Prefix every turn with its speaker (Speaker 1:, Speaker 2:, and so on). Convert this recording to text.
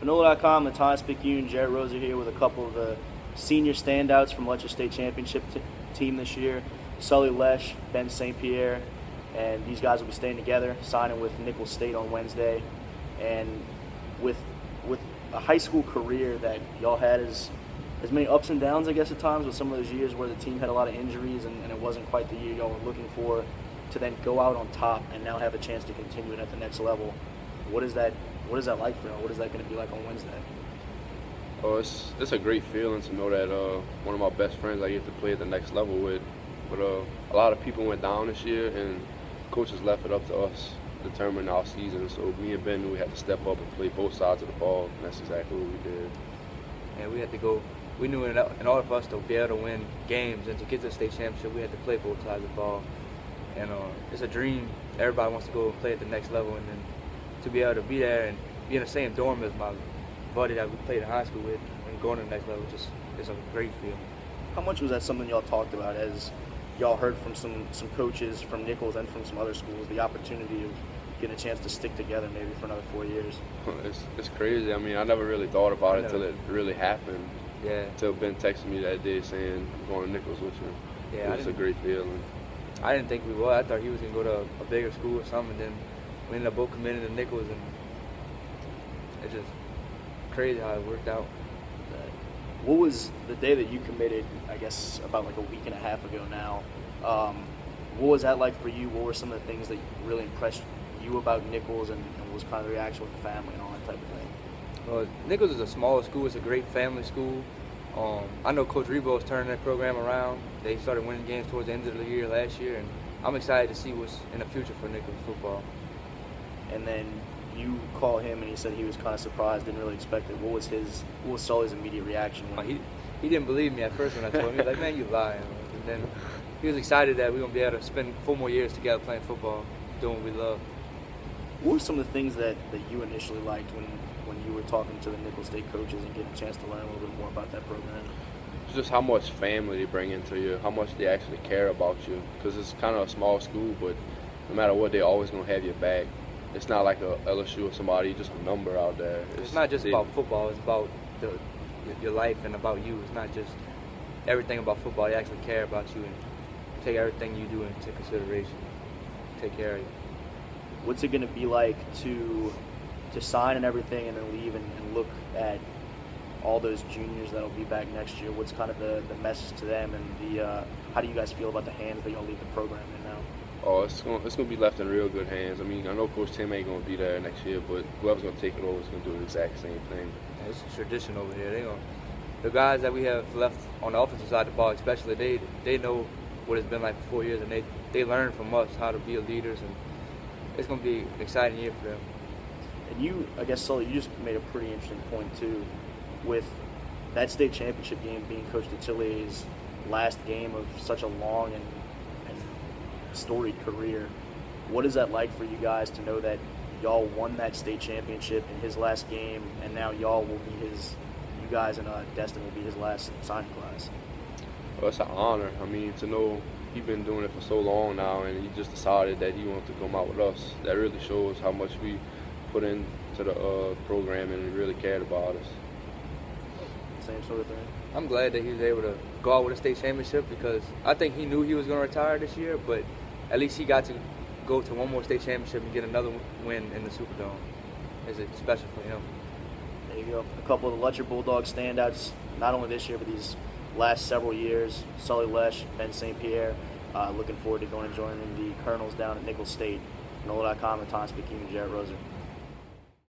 Speaker 1: Fanola.com, Matthias Picune, Jarrett are here with a couple of the senior standouts from Lutcher State Championship t- team this year. Sully Laiche, Ben St. Pierre, and these guys will be staying together, signing with Nicholls State on Wednesday. And with with a high school career that y'all had as as many ups and downs, I guess, at times with some of those years where the team had a lot of injuries and, and it wasn't quite the year y'all were looking for, to then go out on top and now have a chance to continue it at the next level. What is that? What is that like for y'all? What is that going to be like on Wednesday?
Speaker 2: Oh, it's it's a great feeling to know that uh, one of my best friends I get to play at the next level with. But uh, a lot of people went down this year, and coaches left it up to us to determine our season. So me and Ben knew we had to step up and play both sides of the ball, and that's exactly what we did.
Speaker 3: And we had to go. We knew in, in order for us to be able to win games and to get to the state championship, we had to play both sides of the ball. And uh, it's a dream. Everybody wants to go and play at the next level, and then to be able to be there and be in the same dorm as my buddy that we played in high school with and going to the next level just is a great feeling.
Speaker 1: How much was that something y'all talked about as y'all heard from some some coaches from Nicholls and from some other schools the opportunity of getting a chance to stick together maybe for another four years?
Speaker 2: It's, it's crazy. I mean, I never really thought about it until it really happened.
Speaker 3: Yeah.
Speaker 2: Until Ben texted me that day saying, I'm going to Nicholls with you.
Speaker 3: Yeah, I
Speaker 2: It was a great feeling.
Speaker 3: I didn't think we would. I thought he was gonna go to a bigger school or something. And then we ended up both committing to Nicholls, and it's just crazy how it worked out.
Speaker 1: What was the day that you committed? I guess about like a week and a half ago now. Um, what was that like for you? What were some of the things that really impressed you about Nicholls, and, and what was kind of the reaction with the family and all that type of thing?
Speaker 3: Well, Nicholls is a smaller school. It's a great family school. Um, I know Coach Rebowe is turning that program around. They started winning games towards the end of the year last year, and I'm excited to see what's in the future for Nicholls football.
Speaker 1: And then you call him, and he said he was kind of surprised, didn't really expect it. What was his? What was Sully's immediate reaction when
Speaker 3: He he didn't believe me at first when I told him. He was like, "Man, you lying." And then he was excited that we're gonna be able to spend four more years together playing football, doing what we love.
Speaker 1: What were some of the things that, that you initially liked when, when you were talking to the Nicholls State coaches and getting a chance to learn a little bit more about that program?
Speaker 2: Just how much family they bring into you, how much they actually care about you. Because it's kind of a small school, but no matter what, they're always going to have your back. It's not like a LSU or somebody, just a number out there.
Speaker 3: It's not just
Speaker 2: they-
Speaker 3: about football. It's about the, your life and about you. It's not just everything about football. They actually care about you and take everything you do into consideration. Take care of you.
Speaker 1: What's it going to be like to to sign and everything and then leave and, and look at all those juniors that'll be back next year? What's kind of the, the message to them and the uh, how do you guys feel about the hands that y'all leave the program in now?
Speaker 2: Oh, it's going it's gonna be left in real good hands. I mean, I know Coach Tim ain't gonna be there next year, but whoever's gonna take it over is gonna do the exact same thing.
Speaker 3: And It's a tradition over here. They gonna, the guys that we have left on the offensive side of the ball, especially, they they know what it's been like for four years, and they they learn from us how to be leaders, and it's gonna be an exciting year for them.
Speaker 1: And you, I guess, Sully, you just made a pretty interesting point too, with that state championship game being Coach DeTillier's last game of such a long and, and storied career. What is that like for you guys to know that y'all won that state championship in his last game, and now y'all will be his, you guys and uh, Destin will be his last signing class?
Speaker 2: Well, it's an honor. I mean, to know he's been doing it for so long now, and he just decided that he wanted to come out with us. That really shows how much we put into the uh, program and really cared about us.
Speaker 1: Same sort of thing.
Speaker 3: I'm glad that he was able to go out with a state championship because I think he knew he was going to retire this year, but at least he got to go to one more state championship and get another win in the Superdome. Is it special for him?
Speaker 1: There you go. A couple of the Lutcher Bulldogs standouts, not only this year, but these last several years. Sully Laiche, Ben St. Pierre. Uh, looking forward to going and joining the Colonels down at Nicholls State. NOLA.com and Tom speaking to Jared Roser.